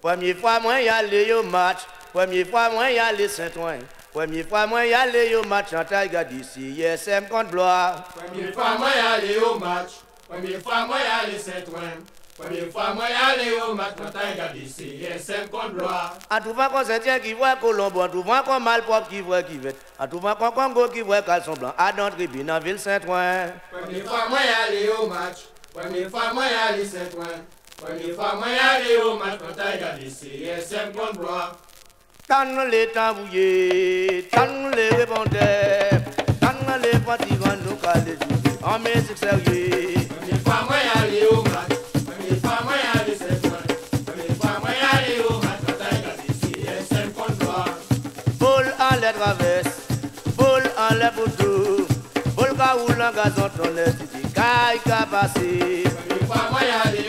Première fois, moi, y aller au match. Première fois, moi, y aller Saint-Ouen. Première fois, moi, y aller au match en Taïga d'ici. ISM contre Blois. Première fois, moi, y aller au match. Première fois, moi, y aller Saint-Ouen. Première fois, moi, aller au match en Taïga d'ici. ISM contre Blois. En tout cas, qu'on tient qui voit Colombo, en tout cas, qu'on malpropre qui voit qui veut. En tout cas, qu'on Congo qui voit caleçon blanc. À dans tribune en ville Saint-Ouen. Première fois, moi, y aller au match. Première fois, moi, y aller Saint-Ouen. Première fois, moi, y aller au match en Taïga d'ici. C.S.M. contre Blois. Tant les tambouillés, tant les répondeurs, tant les partisans nous calent en musique sérieux. Première fois, moi, y aller au match. Première fois, moi, y aller Saint-Ouen. Première fois, moi, y aller au match en Taïga d'ici. C.S.M. contre Blois. Boule en les traverses, boule en les poteaux, boule ka roule en gazon, ton les titi, caille ka passer. Première fois, moi, y aller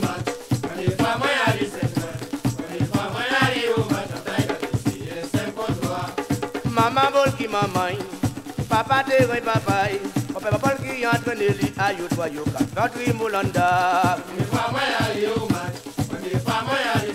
match. Première fois, moi, y aller Saint-Ouen. Première fois, moi, y aller au match en Taïga d'ici. C.S.M. contre Blois. Maman vol qui maman, papa te rein papa, on peut pas qui entraîne li ayo toi yo ka, notre molanda. Première fois, moi, y aller au match. Première fois, moi, y aller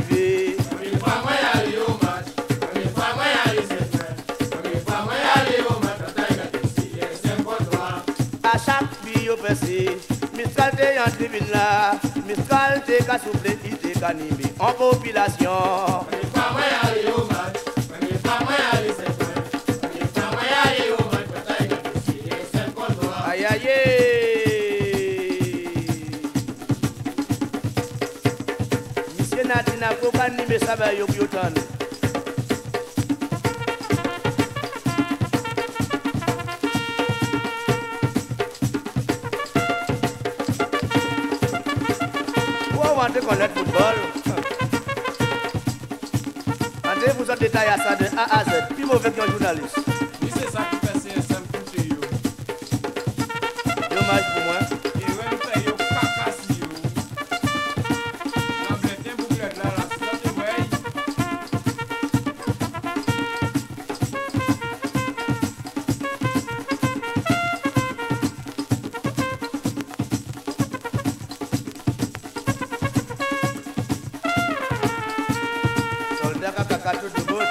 mersi Miskal te yon divin la Miskal te ka souple ite ka nimi An popilasyon Mweni fwa mwen tu connais le football. André vous a détaillé ça de A à Z, plus mauvais qu'un journaliste. tá tudo bom?